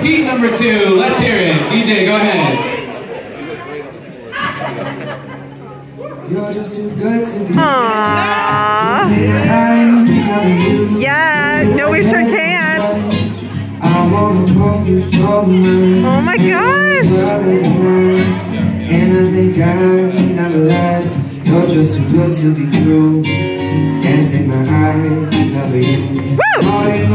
Heat number two. Let's hear it. DJ, go ahead. You're just too good to be Aww. Take my hand, cover you. Yeah, no, we sure can. I wanna hold you so much. Oh my gosh. Love is mine, and I think I never left. You're just too good to be true. Can't take my eyes off of you. Woo! All in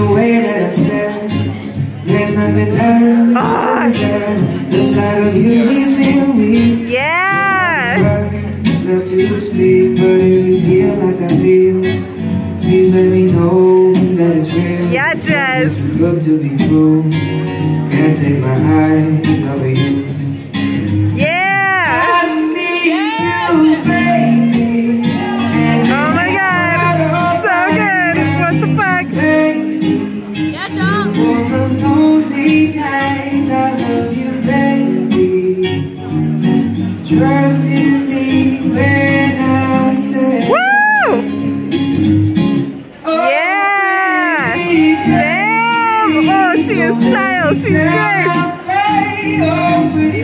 nothing else to there. The sight of you leaves me weak. Yeah. Words left to speak, but if you feel like I feel, please let me know that it's real. Yeah, Jess. It's too good to be true. Can't take my eyes off you. Trust in me when I say. Woo! Oh, Yeah. baby, Damn. Oh, she is style. She's great. Oh, pretty